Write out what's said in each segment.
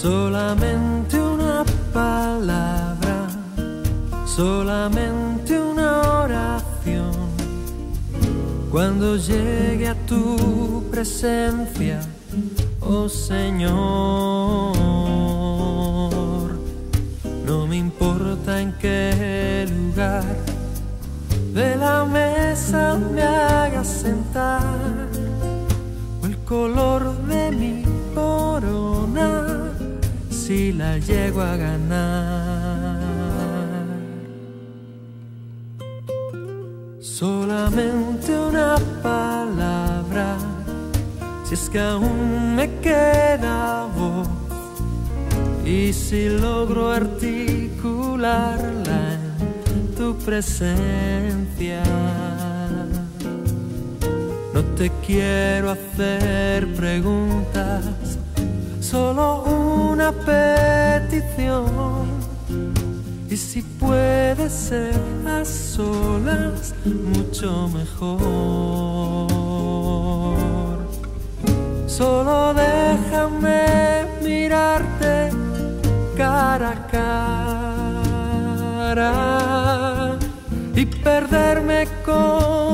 solamente una palabra, solamente una oración. Cuando llegue a tu presencia, oh Señor, no me importa en qué lugar de la mesa me hagas sentar o el color si la llego a ganar. Solamente una palabra, si es que aún me queda voz, y si logro articularla en tu presencia. No te quiero hacer preguntas, solo una petición. Y si puede ser a solas, mucho mejor. Solo déjame mirarte cara a cara y perderme como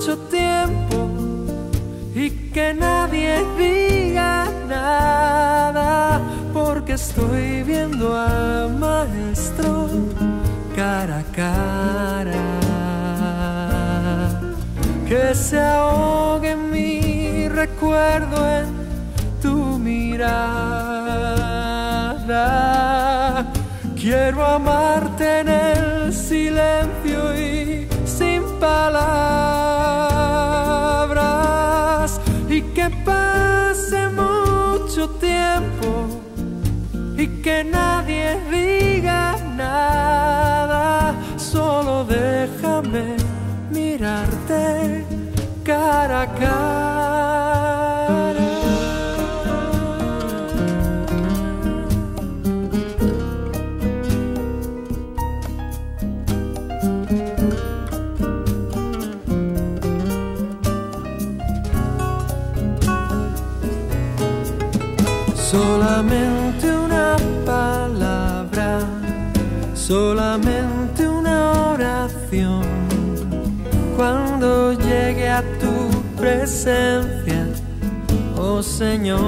mucho tiempo y que nadie diga nada porque estoy viendo al maestro cara a cara que se ahogue mi recuerdo en tu mirada. Quiero amarte en el silencio y sin palabras y que nadie diga nada, solo déjame mirarte cara a cara. Solamente solamente una oración. Cuando llegue a tu presencia, oh Señor,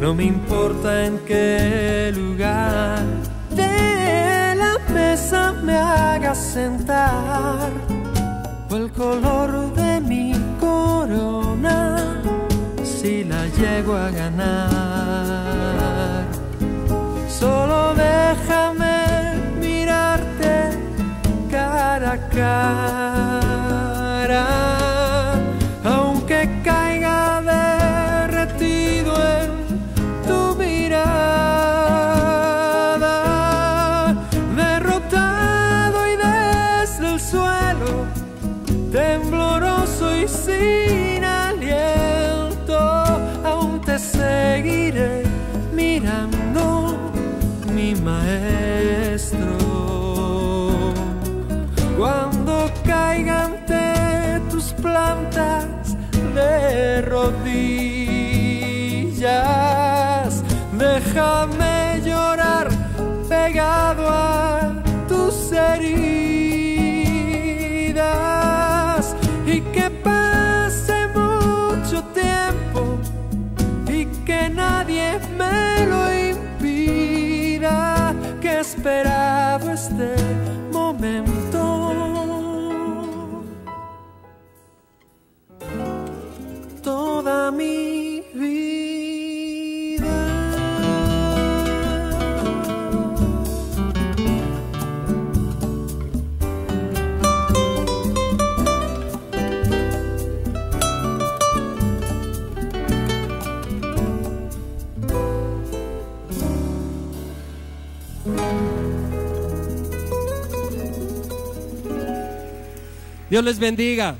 no me importa en qué lugar de la mesa me hagas sentar o el color de mi corona si la llego a ganar. Cara de rodillas, déjame Dios les bendiga.